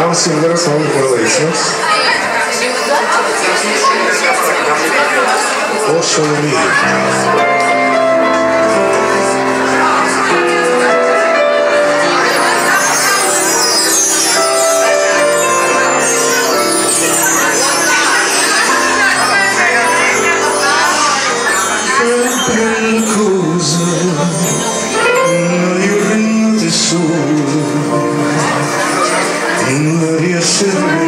I'm sandık orada içmez. O söyleyeyim. Kuzum, yüründü to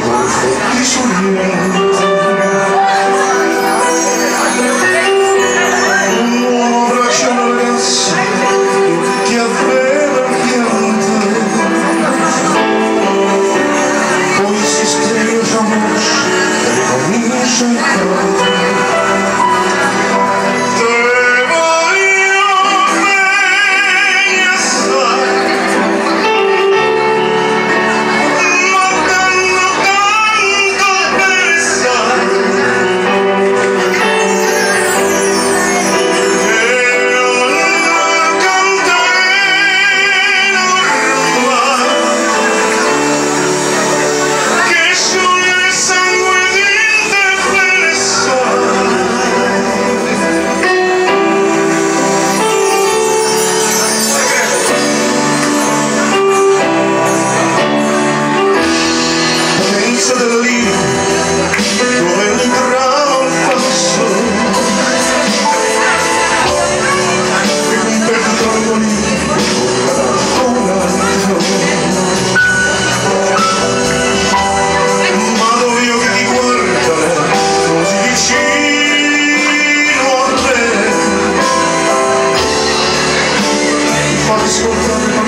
我会爱上你。Francisco,